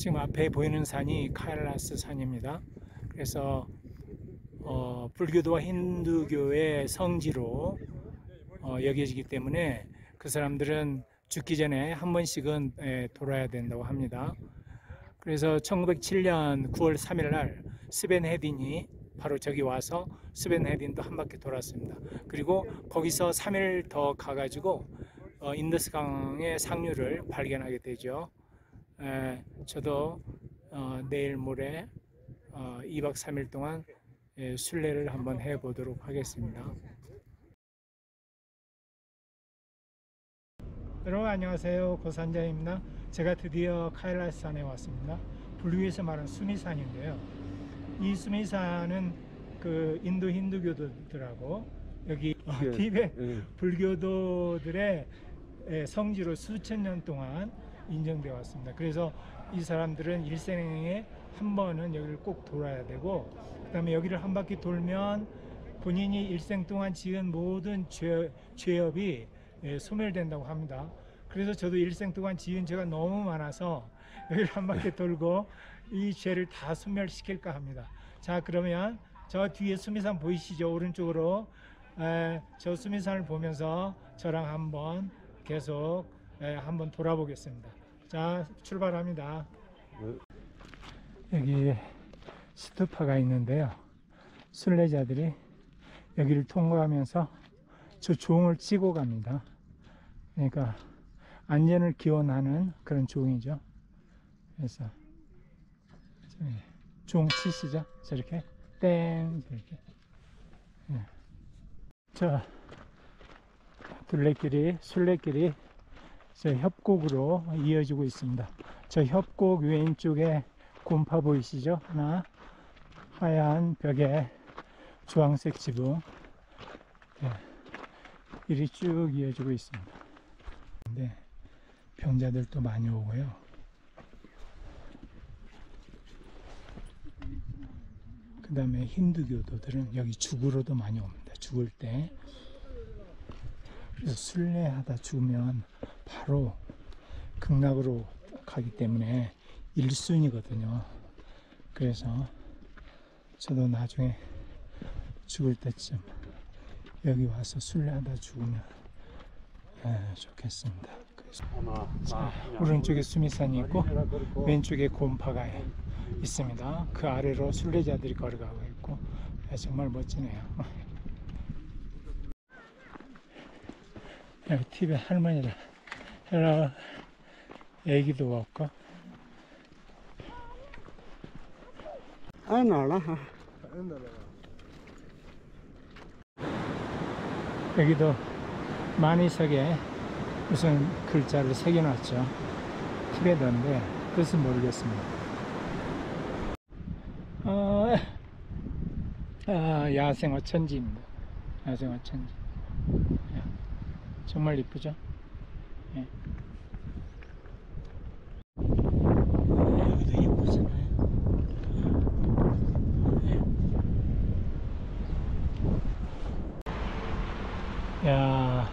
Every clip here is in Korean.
지금 앞에 보이는 산이 카일라스 산입니다. 그래서 어, 불교도와 힌두교의 성지로 어, 여겨지기 때문에 그 사람들은 죽기 전에 한 번씩은 예, 돌아야 된다고 합니다. 그래서 1907년 9월 3일 날 스벤 헤딘이 바로 저기 와서 스벤 헤딘도 한 바퀴 돌았습니다. 그리고 거기서 3일 더 가가지고 어, 인더스 강의 상류를 발견하게 되죠. 에, 저도 어, 내일 모레 어, 2박 3일 동안 예, 순례를 한번 해보도록 하겠습니다. 여러분 안녕하세요 고산자입니다 제가 드디어 카일라산에 왔습니다 불교에서 말하는 수미산인데요 이 수미산은 그 인도 힌두교도들하고 여기 어, 예, 티베 예. 불교도들의 예, 성지로 수천 년 동안 인정되어 왔습니다 그래서 이 사람들은 일생에 한 번은 여기를 꼭 돌아야 되고 그 다음에 여기를 한 바퀴 돌면 본인이 일생 동안 지은 모든 죄, 죄업이 예, 소멸된다고 합니다. 그래서 저도 일생 동안 지은 죄가 너무 많아서 여기를 한 바퀴 돌고 이 죄를 다 소멸시킬까 합니다. 자 그러면 저 뒤에 수미산 보이시죠? 오른쪽으로 에, 저 수미산을 보면서 저랑 한번 계속 에, 한번 돌아보겠습니다. 자 출발합니다. 여기 스투파가 있는데요. 순례자들이 여기를 통과하면서 저 종을 치고 갑니다. 그러니까 안전을 기원하는 그런 종이죠. 그래서 종 치시죠. 저렇게 땡 이렇게. 예. 저 둘레길이 순례길이 저 협곡으로 이어지고 있습니다. 저 협곡 왼쪽에 곰파 보이시죠? 하나 하얀 벽에 주황색 지붕 예. 길이 쭉 이어지고 있습니다. 근데 병자들도 많이 오고요. 그 다음에 힌두교도들은 여기 죽으러도 많이 옵니다. 죽을 때. 순례하다 죽으면 바로 극락으로 가기 때문에 1순위거든요. 그래서 저도 나중에 죽을 때쯤 여기 와서 순례하다 죽으면 예, 좋겠습니다. 그래서 자, 오른쪽에 수미산이 있고 왼쪽에 곰파가 있습니다. 그 아래로 순례자들이 걸어가고 있고 예, 정말 멋지네요. 여기 티벳 할머니들 hello 애기도 왔고 아 나라 여기도 마니석에 무슨 글자를 새겨놨죠. 티베트인데 뜻은 모르겠습니다. 어, 아, 야생어 천지입니다. 야생어 천지. 예, 정말 이쁘죠? 예. 여기도 예쁘잖아요. 야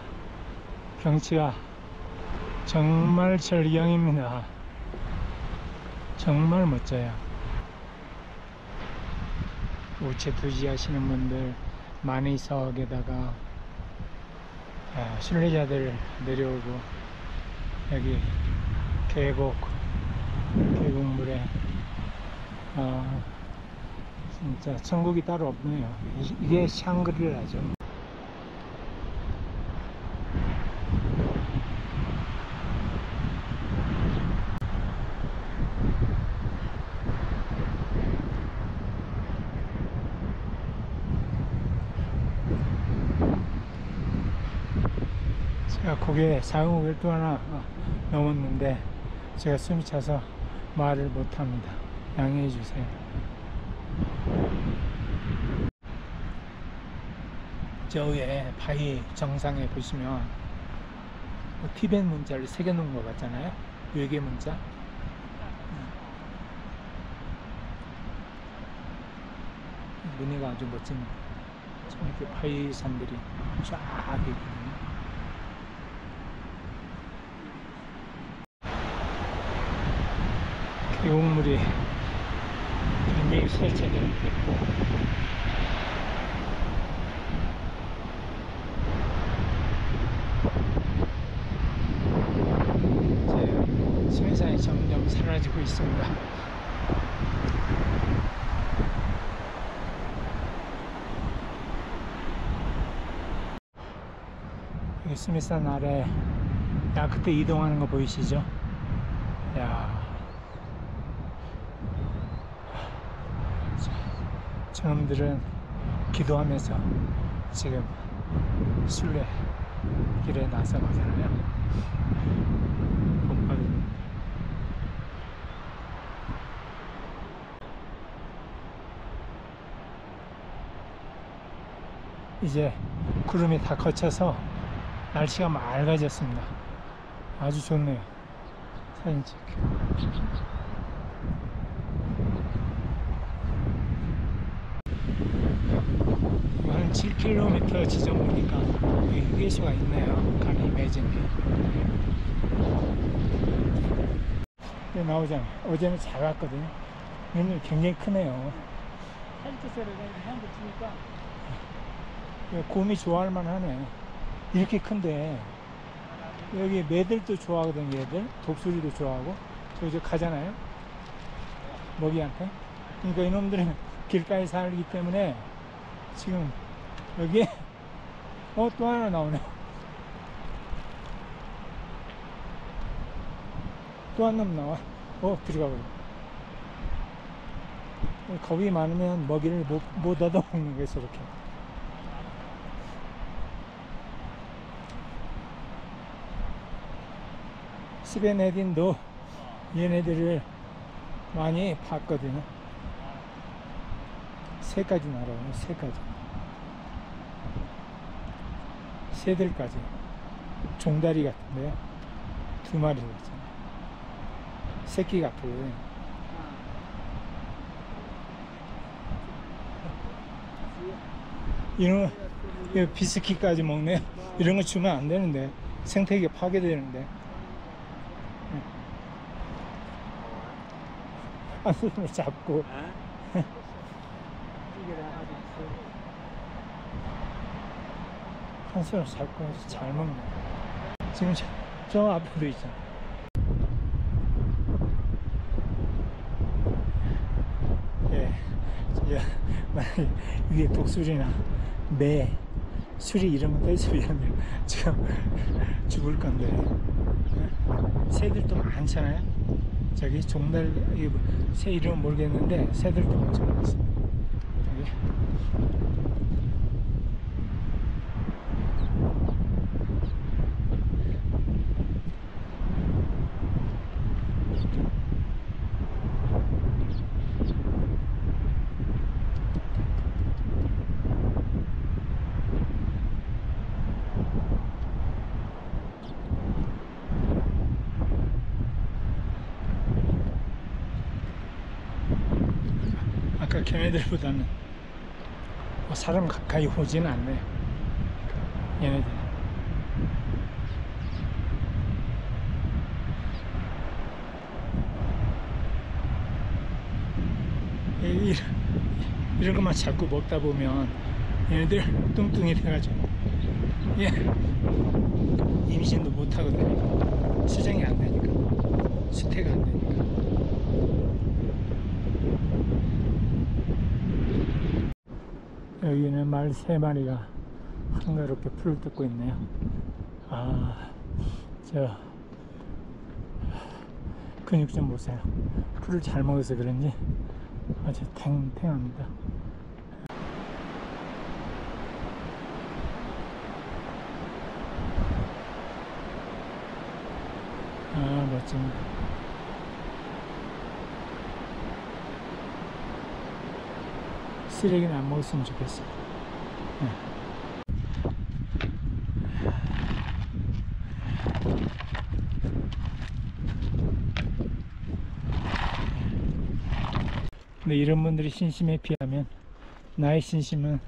경치가 정말 절경입니다. 정말 멋져요. 우체 투지 하시는 분들 만이석에다가 아, 순례자들 내려오고 여기 계곡 계곡물에 아, 진짜 천국이 따로 없네요. 이- 이게 샹그릴라죠. 제가 고개 사용을또 하나 어, 넘었는데 제가 숨이 차서 말을 못합니다. 양해해 주세요. 저 위에 바위 정상에 보시면 뭐 티벳 문자를 새겨 놓은 것 같잖아요. 외계 문자. 무늬가 아주 멋집니다. 참 이렇게 바위산들이 쫙 있거든 요. 계곡물이 굉장히 세차돼 이제 수면산이 점점 사라지고 있습니다. 여기 수미산 아래 야 그때 이동하는 거 보이시죠? 야 저- 저놈들은 기도하면서 지금 순례 길에 나서 가잖아요. 봄바람. 이제 구름이 다 거쳐서 날씨가 맑아졌습니다. 아주 좋네요. 사진 찍기. 한 7km 지점 보니까 휴게소가 있네요. 맺은 게. 여기 나오잖아요. 어제는 작았거든요. 오늘 굉장히 크네요. 살찌세를 한번 치니까 곰이 좋아할 만하네. 이렇게 큰데 여기 매들도 좋아하거든요. 얘들 독수리도 좋아하고 저 이제 가잖아요. 먹이한테. 그러니까 이놈들은 길가에 살기 때문에 지금 여기에 어 또 하나 나오네. 또 한 놈 나와. 어 들어가 버려. 겁이 많으면 먹이를 못, 못 얻어 먹는 거예요, 저렇게. 스베네딘도 얘네들을 많이 봤거든요. 세 가지 나라요, 세 가지. 새들까지. 종다리 같은데요. 두 마리 있잖아요. 새끼 같아요. 이런 이 비스킷까지 먹네요. 이런 거 주면 안 되는데 생태계 파괴되는데. 한 손으로 잡고 한 손으로 잡고 해서 잘 먹네. 지금 저, 저 앞에도 있잖아. 예, 저, 만약에 위에 독수리나 매, 수리 거 떼서면 지금 죽을 건데 예? 새들도 많잖아요. 저기 종달 이새 이름은 모르겠는데 새들도 엄청 많습니다. 여기. 아까 걔네들보다는 뭐 사람 가까이 오지는 않네요. 얘네들. 이- 이런, 이런 것만 자꾸 먹다 보면 얘네들 뚱뚱이 돼가지고 예 임신도 못 하거든요. 수정이 안 되니까 수태가 안 되니까. 여기는 말 세 마리가 한가롭게 풀을 뜯고 있네요. 아, 저 근육 좀 보세요. 풀을 잘 먹어서 그런지 아주 탱탱합니다. 아, 멋집니다. 쓰레기는 안 먹었으면 좋겠어. 근데 이런 분들이 신심에 비하면 나의 신심은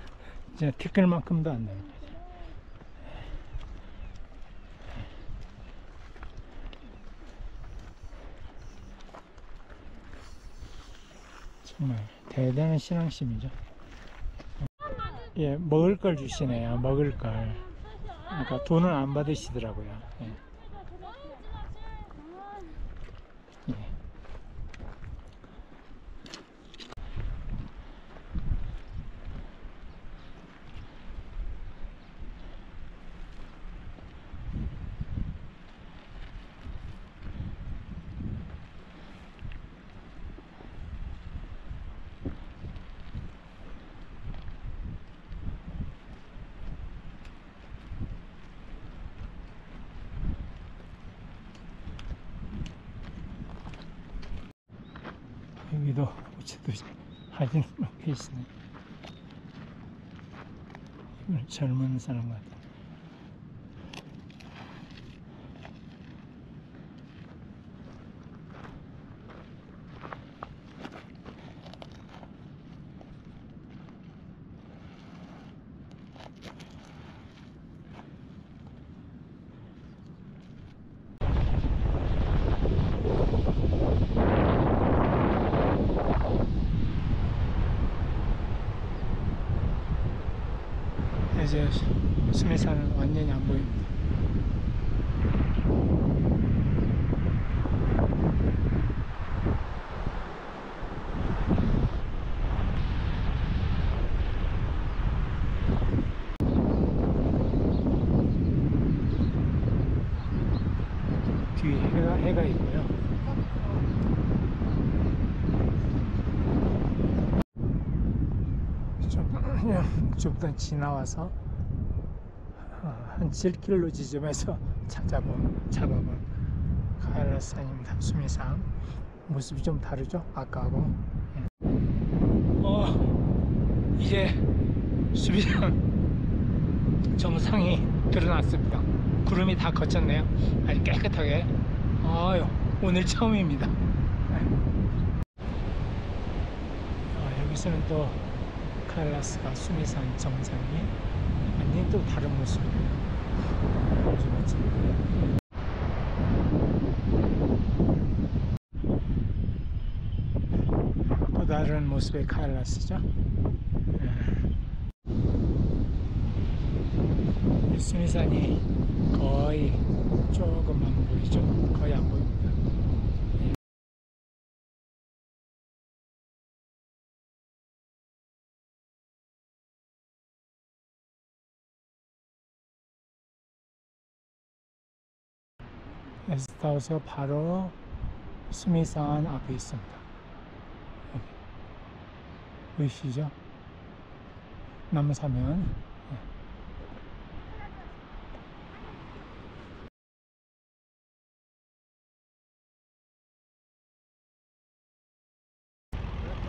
이제 티끌만큼도 안 나요. 정말 대단한 신앙심이죠. 예, 먹을 걸 주시네요. 먹을 걸. 그러니까 돈은 안 받으시더라고요. 예. 예. Assalamualaikum. 이제 수미산은 완전히 안 보입니다. 뒤에 해가, 있고요. 좀 그냥 좀더 지나와서 어, 한 7km 지점에서 찾아본 잡아본 카일라산입니다. 수미산 모습이 좀 다르죠? 아까하고. 예. 어 이제 수미산 정상이 드러났습니다. 구름이 다 걷혔네요. 아주 깨끗하게. 아유 오늘 처음입니다. 아, 여기서는 또 카일라스가 수미산 정상이 완전히 또 다른 모습이에요. 또 다른 모습의 카일라스죠. 예. 수미산이 거의 조금 안 보이죠. 거의 안 보입니다. 게스트하우스가 바로 수미산 앞에 있습니다. 여기. 보이시죠? 남사면 예.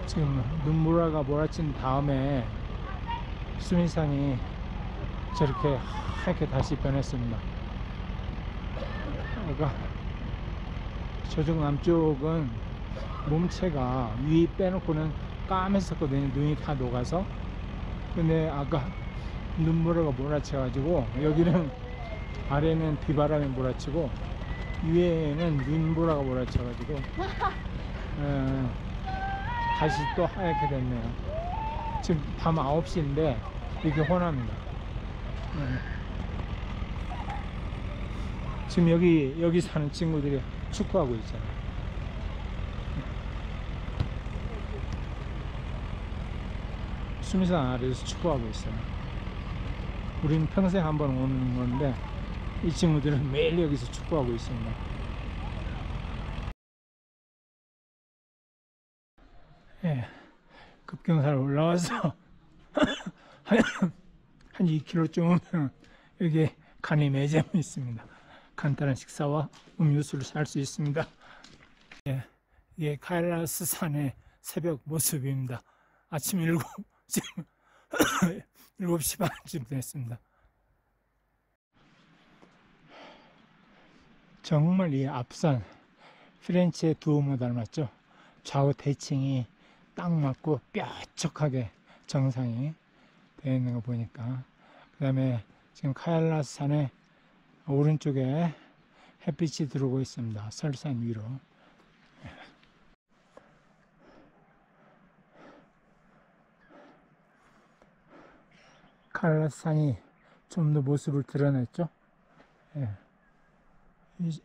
지금 눈보라가 몰아친 다음에 수미산이 저렇게 하얗게 다시 변했습니다. 그러니까 저쪽 남쪽은 몸체가 위 빼놓고는 까맸었거든요. 눈이 다 녹아서. 근데 아까 눈보라가 몰아쳐 가지고 여기는 아래는 비바람이 몰아치고 위에는 눈보라가 몰아쳐 가지고 어, 다시 또 하얗게 됐네요. 지금 밤 9시인데 이렇게 혼합니다. 네. 지금 여기 여기 사는 친구들이 축구하고 있잖아요. 수미산 아래에서 축구하고 있어요. 우리는 평생 한 번 오는 건데 이 친구들은 매일 여기서 축구하고 있습니다. 예, 급경사를 올라와서 한, 한 2km쯤 오면 여기 간이 매점이 있습니다. 간단한 식사와 음료수를 살 수 있습니다. 예, 이게 카일라스 산의 새벽 모습입니다. 아침 7, 지금 7시 반쯤 됐습니다. 정말 이 앞산 피렌체의 두오모 닮았죠? 좌우 대칭이 딱 맞고 뾰족하게 정상이 되어 있는 거 보니까 그 다음에 지금 카일라스 산의 오른쪽에 햇빛이 들어오고 있습니다. 설산 위로. 칼라산이 좀 더 모습을 드러냈죠. 예.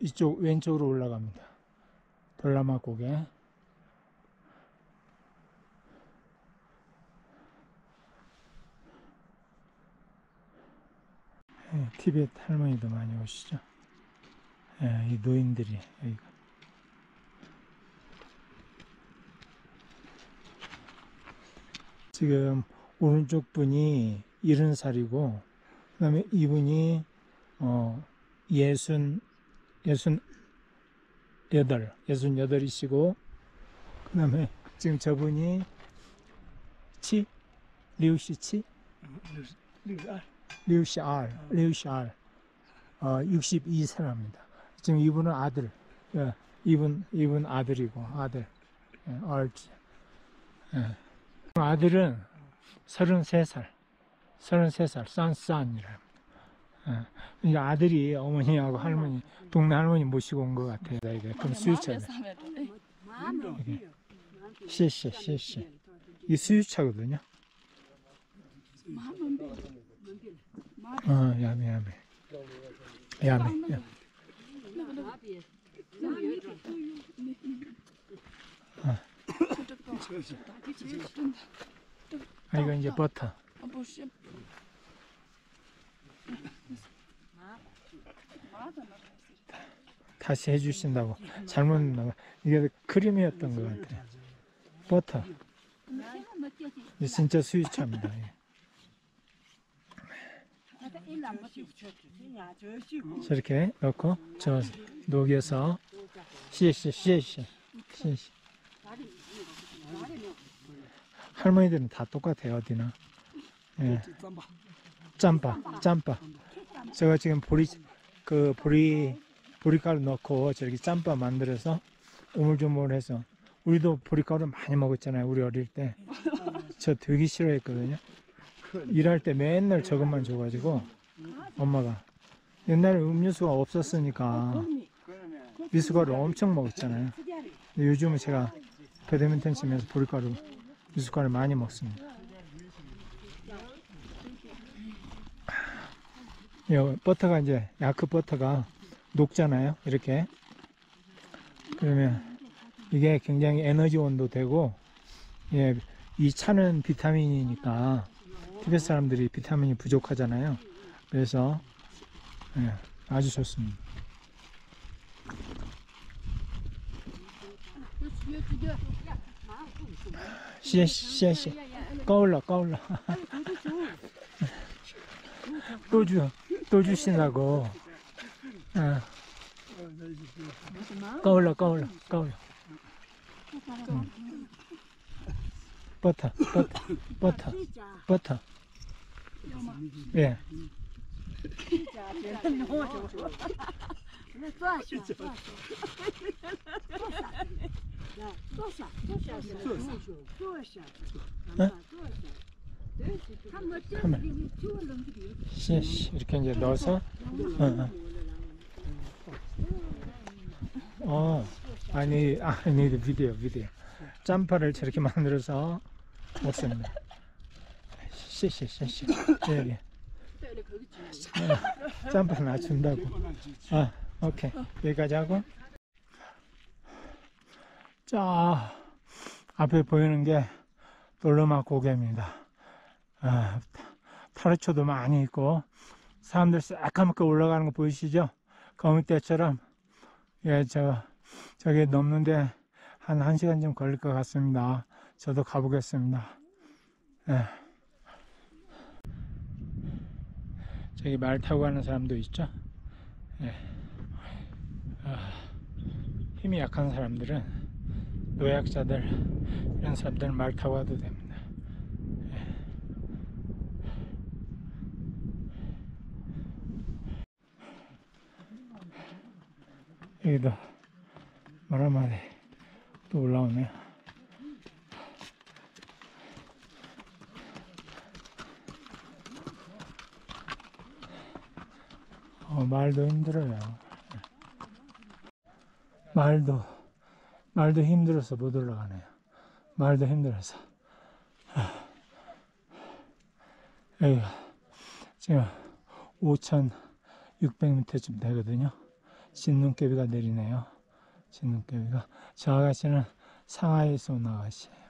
이쪽 왼쪽으로 올라갑니다. 돌라마 고개. 예, 티베트 할머니도 많이 오시죠. 예, 이 노인들이 여기가. 지금 오른쪽 분이 70살이고 그 다음에 이분이 어 예순 예순 여덟 예순 여덟이시고 그 다음에 지금 저분이 치 리우시 치 리우시 알 리우시 알어 62세랍니다. 지금 이분은 아들 예, 이분 이분 아들이고 아들 예, 얼지 예. 아들은 33살 33살 산산이랍니다. 예. 이제 아들이 어머니하고 할머니 동네 할머니 모시고 온 것 같아요. 이게 그럼 수유차네. 이게 시시 시시 이 수유차거든요. 어 야매 야매 야매 야. 아 이거 이제 버터. 다시 해주신다고 잘못 나가 이게 크림이었던 것 같아요. 버터. 진짜 수유차입니다. 예. 저렇게 넣고 저 녹여서 시시 시시 시시 할머니들은 다 똑같아요 어디나. 예. 짬바 짬바 제가 지금 보리 그 보리 보리가루 넣고 저렇게 짬바 만들어서 오물조물해서 우리도 보리가루 많이 먹었잖아요 우리 어릴 때. 저 되게 싫어했거든요. 일할 때 맨날 저것만 줘가지고 엄마가 옛날에 음료수가 없었으니까 미숫가루 엄청 먹었잖아요. 근데 요즘은 제가 배드민턴 치면서 보리가루 미숫가루 많이 먹습니다. 이 버터가 이제 야크 버터가 녹잖아요 이렇게. 그러면 이게 굉장히 에너지원도 되고 예, 이 차는 비타민이니까. 티베트 사람들이 비타민이 부족하잖아요 그래서 예, 아주 좋습니다. 씨앗 씨앗 꺼올라 꺼올라. 또 주, 또 주시라고. 어. 꺼올라 꺼올라 꺼올라. 응. 버터 버터 버터 버터. 예 씨앗 이렇게 이제 넣어서 어, 어. 어, 아니, 아니, 비디오, 비디오. 짬파를 저렇게 만들어서 먹습니다. 씨씨, 씨씨. 여기. 네, 짬파 놔준다고. 아, 오케이. 여기까지 하고. 자, 앞에 보이는 게 돌로마 고개입니다. 아, 타르초도 많이 있고, 사람들 새까맣게 올라가는 거 보이시죠? 거미떼처럼. 예, 저, 저기 넘는데 한 1시간 좀 걸릴 것 같습니다. 저도 가보겠습니다. 예. 저기 말 타고 가는 사람도 있죠? 예. 아, 힘이 약한 사람들은, 노약자들, 이런 사람들은 말 타고 가도 됩니다. 예. 여기도 마라마리 또 올라오네요. 어, 말도 힘들어요. 말도, 말도 힘들어서 못 올라가네요. 말도 힘들어서. 아, 에휴, 지금 5,600m쯤 되거든요. 진눈깨비가 내리네요. 진눈깨비가. 저 아가씨는 상하이에서 온 아가씨예요.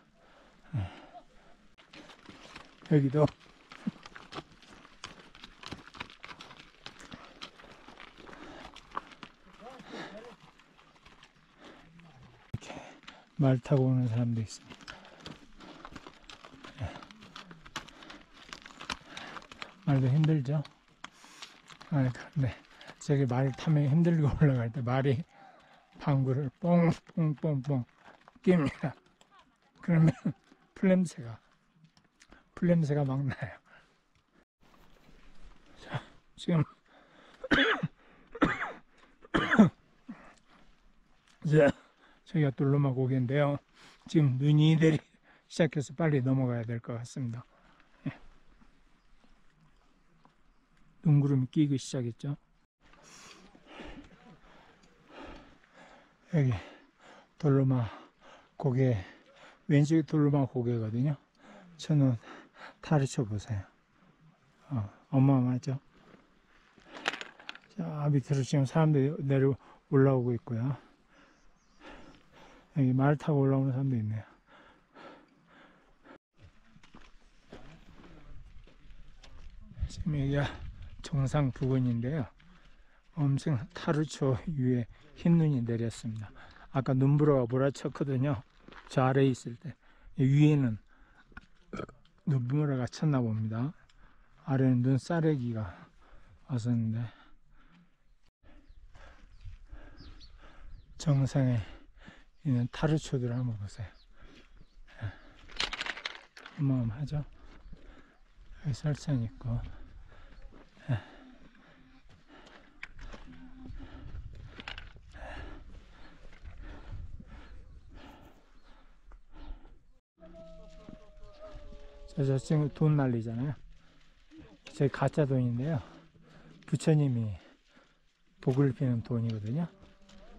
네. 여기도 이렇게 말 타고 오는 사람도 있습니다. 네. 말도 힘들죠? 아, 근데 저기 말 타면 힘들고 올라갈 때 말이 방구를 뽕뽕뽕뽕 낍니다. 그러면 풀냄새가 풀냄새가 막 나요. 자, 지금 이제 저기가 돌로마 고개인데요. 지금 눈이 내리 시작해서 빨리 넘어가야 될 것 같습니다. 예. 눈구름이 끼기 시작했죠. 여기 돌로마 고개 왼쪽이 돌로마 고개거든요. 저는 타르쳐 보세요. 어, 어마어마하죠. 자 밑으로 지금 사람들이 내려 올라오고 있고요. 여기 말 타고 올라오는 사람도 있네요. 지금 여기가 정상 부근인데요. 엄청 타르초 위에 흰 눈이 내렸습니다. 아까 눈보라가 몰아쳤거든요. 저 아래에 있을 때. 위에는 눈보라가 쳤나 봅니다. 아래는 눈싸레기가 왔었는데. 정상에 있는 타르초들 한번 보세요. 예. 어마어마하죠? 여기 설산 있고. 저, 저 지금 돈 날리잖아요. 제 가짜 돈인데요. 부처님이 복을 피는 돈이거든요.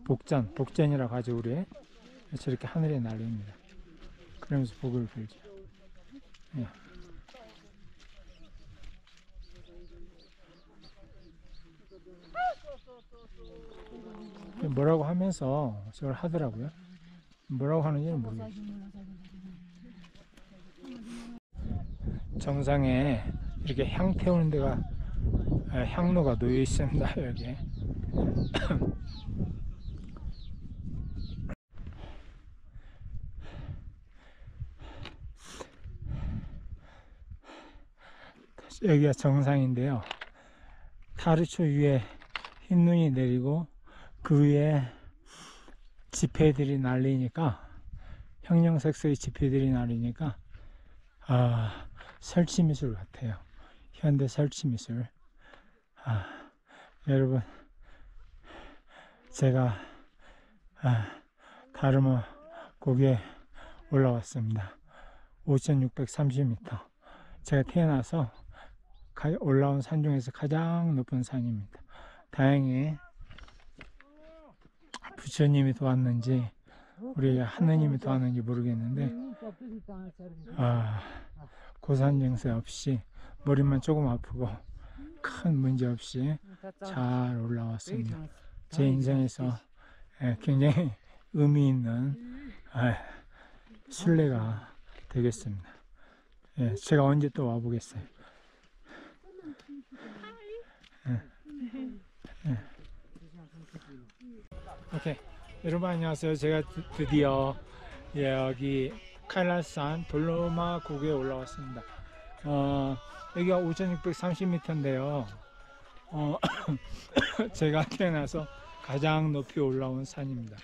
복전, 복전이라고 하죠, 우리. 저렇게 하늘에 날립니다. 그러면서 복을 빌죠. 예. 뭐라고 하면서 저걸 하더라고요. 뭐라고 하는지는 모르겠어요. 정상에 이렇게 향 태우는 데가 아, 향로가 놓여 있습니다. 여기. 여기가 정상인데요. 타르초 위에 흰 눈이 내리고 그 위에 지폐들이 날리니까 형형색색의 지폐들이 날리니까 아 설치 미술 같아요. 현대 설치 미술. 아, 여러분 제가 아, 다르마 고기에 올라왔습니다. 5,630m. 제가 태어나서 가- 올라온 산 중에서 가장 높은 산입니다. 다행히 부처님이 도왔는지 우리 하느님이 도왔는지 모르겠는데 아, 고산 증세 없이 머리만 조금 아프고 큰 문제 없이 잘 올라왔습니다. 제 인생에서 예, 굉장히 의미 있는 아, 순례가 되겠습니다. 예, 제가 언제 또 와보겠어요. 예. 예. 오케이. 여러분 안녕하세요. 제가 드- 드디어 예, 여기 카일라산 돌로마 고개에 올라왔습니다. 어, 여기가 5,630m인데요. 어, 제가 태어나서 가장 높이 올라온 산입니다.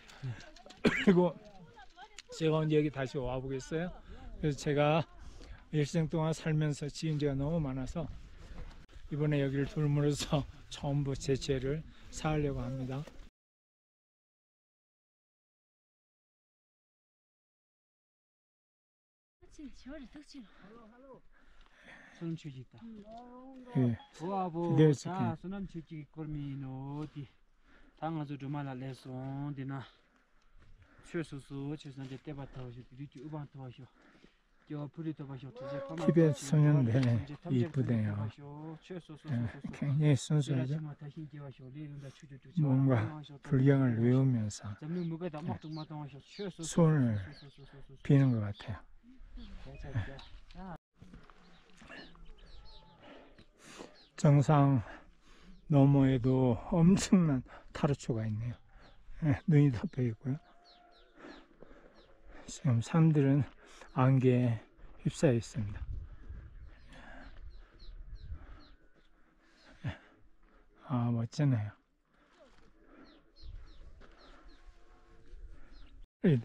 그리고 제가 언제 여기 다시 와보겠어요? 그래서 제가 일생 동안 살면서 지은 죄가 너무 많아서 이번에 여기를 돌물어서 전부 제 죄를 사하려고 합니다. 손 주지다. 예, 부하보 자. 손남 주지 거미노디 당아주 주말라 레손디나 최수수 최선제 때바타 오시 리지 우반 토하쇼 이제 탐제 이쁘대요. 예. 굉장히 순수하죠. 뭔가 불경을. 외우면서 손을. 비는 것 같아요. 자. 정상 너머에도 엄청난 타르초가 있네요. 예, 눈이 덮여 있고요. 지금 산들은 안개에 휩싸여 있습니다. 예. 아, 멋지네요. 네.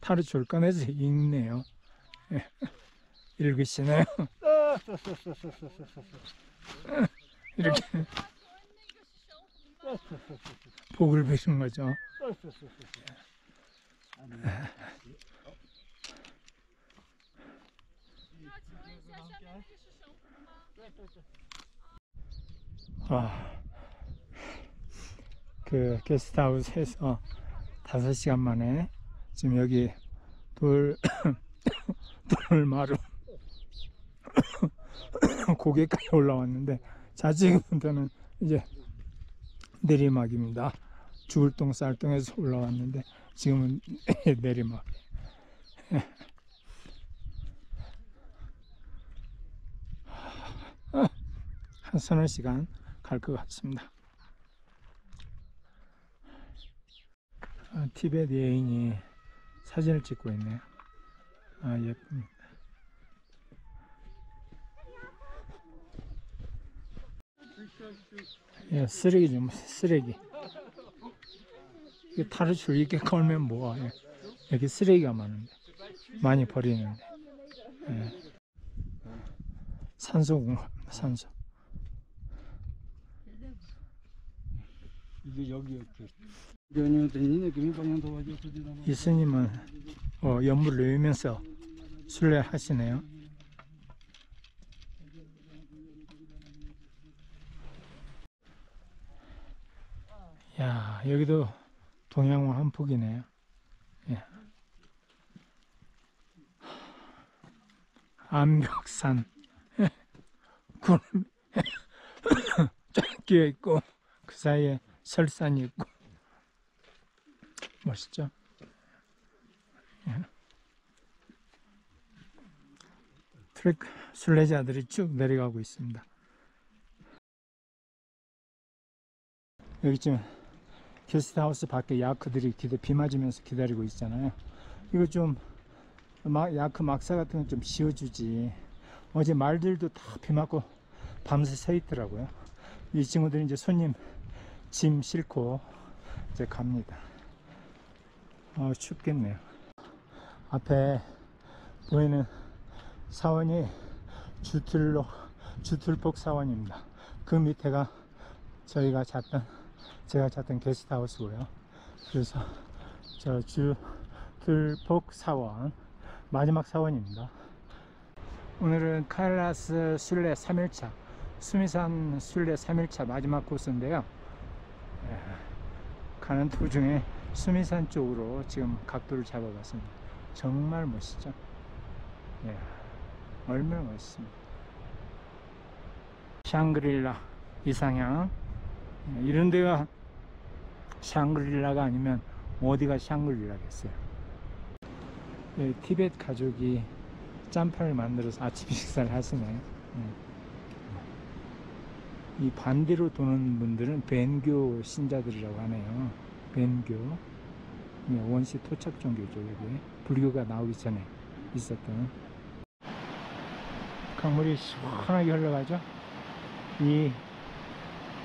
타르초를 꺼내서 읽네요. 예. 읽으시나요? 이렇게 복을 비신 거죠. 아, 그 게스트하우스에서 다섯 시간 만에 지금 여기 돌 돌마루 고개까지 올라왔는데 자 지금부터는 이제 내리막입니다. 주울동 쌀동에서 올라왔는데 지금은 내리막. 한 서너 시간 갈 것 같습니다. 아, 티베트 여인이 사진을 찍고 있네요. 아 예쁩니다. 예, 쓰레기 좀 쓰레기. 이게 타르출 이렇게 걸면 뭐야? 예. 여기 쓰레기가 많은데 많이 버리는데. 예. 산소 공급합니다. 산소. 이게 여기 이렇게. 연휴 되니 느낌이 방향 도와줘 그지나 이 스님은 어, 연물을 외우면서 순례 하시네요. 야 여기도 동양화 한 폭이네요. 예. 암벽산 구름 쫙 끼어 있고 그 사이에 설산이 있고 멋있죠? 예. 트랙 순례자들이 쭉 내려가고 있습니다. 여기 지금 게스트하우스 밖에 야크들이 기대 비 맞으면서 기다리고 있잖아요. 이거 좀 막, 야크 막사 같은 건 좀 씌워주지. 어제 말들도 다 비 맞고 밤새 서 있더라고요. 이 친구들이 이제 손님 짐 싣고 이제 갑니다. 어, 춥겠네요. 앞에 보이는 사원이 주틀로 주틀복 사원입니다. 그 밑에가 저희가 잤던 제가 잤던 게스트하우스고요. 그래서 저 주틀복 사원 마지막 사원입니다. 오늘은 카일라스 순례 3일차 수미산 순례 3일차 마지막 코스인데요. 예, 가는 도중에 수미산 쪽으로 지금 각도를 잡아봤습니다. 정말 멋있죠? 예, 얼마나 멋있습니다. 샹그릴라 이상향 예, 이런 데가 샹그릴라가 아니면 어디가 샹그릴라겠어요. 예, 티베트 가족이 짬파를 만들어서 아침 식사를 하시네요. 예. 이 반대로 도는 분들은 벤교 신자들이라고 하네요. 벤교. 예, 원시 토착 종교죠, 여기. 불교가 나오기 전에 있었던. 강물이 시원하게 흘러가죠. 이,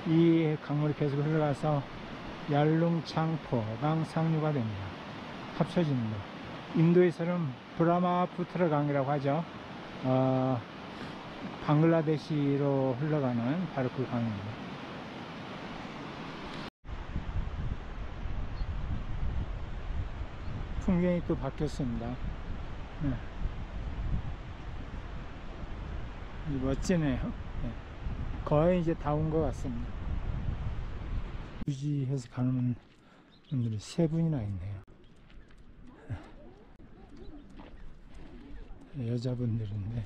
이 강물이 계속 흘러가서 얄룽창포강 상류가 됩니다. 거. 인도에서는 브라마푸트라 강이라고 하죠. 어, 방글라데시로 흘러가는 바로 그 강입니다. 풍경이 또 바뀌었습니다. 네. 이 멋지네요. 네. 거의 이제 다 온 것 같습니다. 유지해서 가는 분들이 세 분이나 있네요. 여자분들인데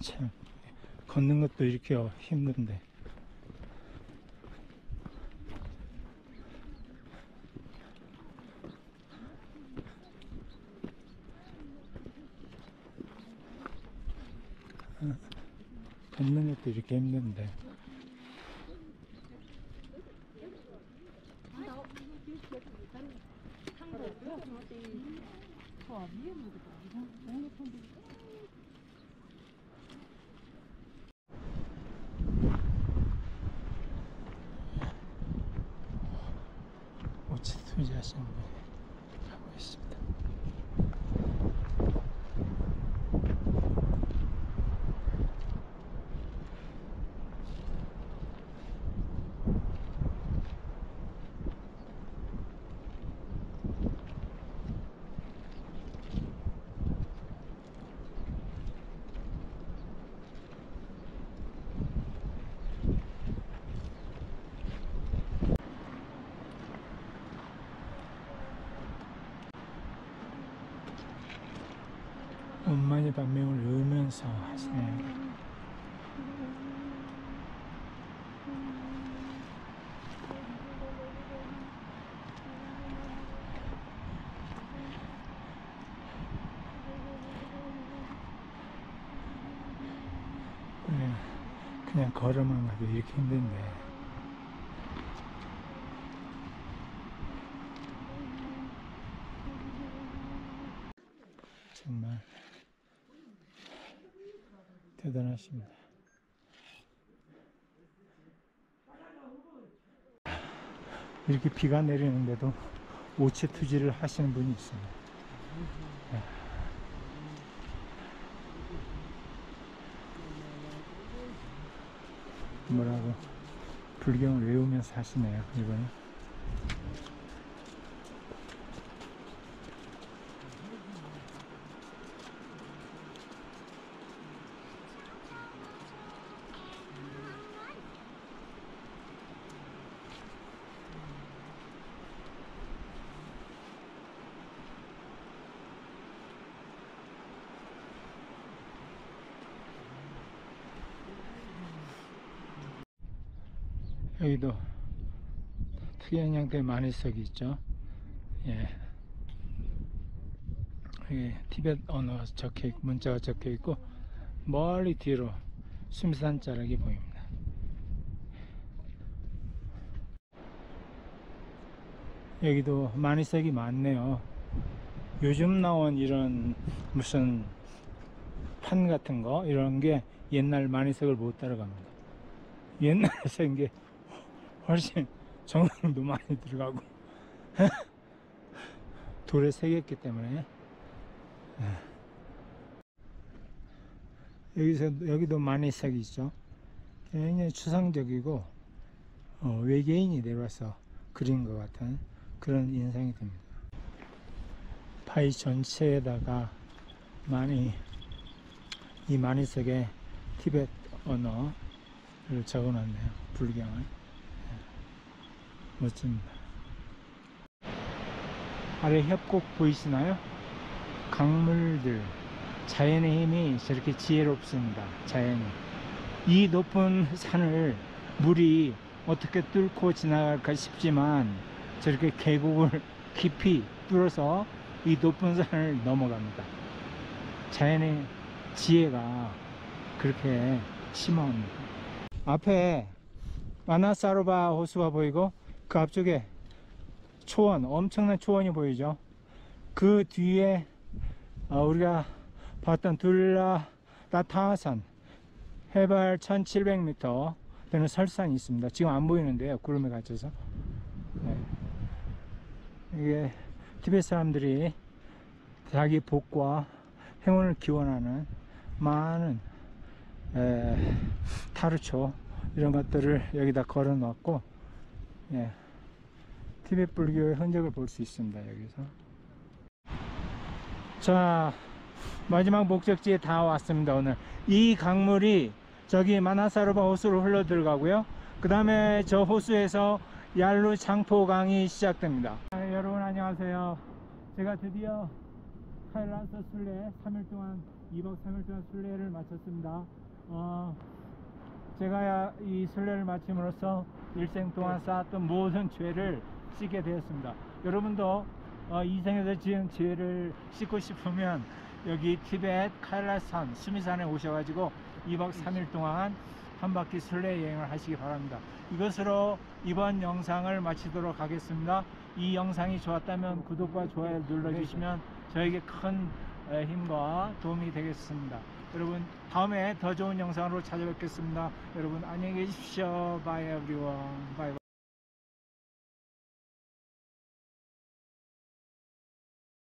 참 걷는 것도 이렇게 힘든데 걷는 것도 이렇게 힘든데 오치 투자하시는 분이 가고 있습니다. 엄마의 반명을 넣으면서 하시네요. 그냥, 그냥 걸어만 가도 이렇게 힘든데. 정말 대단하십니다. 이렇게 비가 내리는데도 오체 투지를 하시는 분이 있습니다. 네. 뭐라고 불경을 외우면서 하시네요, 이번에. 여기도 특이한 형태의 마니석이 있죠. 예. 여기 티벳 언어가 적혀 있고, 문자가 적혀 있고, 멀리 뒤로 숨산 자락이 보입니다. 여기도 마니석이 많네요. 요즘 나온 이런 무슨 판 같은 거, 이런 게 옛날 마니석을 못 따라갑니다. 옛날에 생게 훨씬 정성도 많이 들어가고 돌에 새겼기 때문에 여기서 여기도 마니색이 있죠. 굉장히 추상적이고 어, 외계인이 내려와서 그린 것 같은 그런 인상이 듭니다. 파이 전체에다가 많이 이 마니색에 티벳 언어를 적어놨네요. 불경을. 멋집니다. 아래 협곡 보이시나요? 강물들, 자연의 힘이 저렇게 지혜롭습니다. 자연이. 이 높은 산을 물이 어떻게 뚫고 지나갈까 싶지만 저렇게 계곡을 깊이 뚫어서 이 높은 산을 넘어갑니다. 자연의 지혜가 그렇게 심합니다. 앞에 마나사로바 호수가 보이고 그 앞쪽에 초원, 엄청난 초원이 보이죠. 그 뒤에 어, 우리가 봤던 둘라 라타산 해발 1700m 되는 설산이 있습니다. 지금 안 보이는데요. 구름에 갇혀서. 네. 이게 티베트 사람들이 자기 복과 행운을 기원하는 많은 에, 타르초 이런 것들을 여기다 걸어 놨고 예, 티베트 불교의 흔적을 볼 수 있습니다 여기서. 자 마지막 목적지에 다 왔습니다 오늘. 이 강물이 저기 마나사르바 호수로 흘러 들어가고요. 그 다음에 저 호수에서 얄루 장포강이 시작됩니다. 아, 여러분 안녕하세요. 제가 드디어 카일라스 순례 3일 동안 2박 3일 동안 순례를 마쳤습니다. 어, 제가 이 순례를 마침으로써 일생 동안 쌓았던 모든 죄를 씻게 되었습니다 여러분도 어, 이 생에서 지은 죄를 씻고 싶으면 여기 티베트 카일라산 수미산에 오셔가지고 2박 3일 동안 한 바퀴 순례 여행을 하시기 바랍니다. 이것으로 이번 영상을 마치도록 하겠습니다. 이 영상이 좋았다면 구독과 좋아요 눌러주시면 저에게 큰 에, 힘과 도움이 되겠습니다. 여러분 다음에 더 좋은 영상으로 찾아뵙겠습니다. 여러분 안녕히 계십시오. Bye everyone. Bye.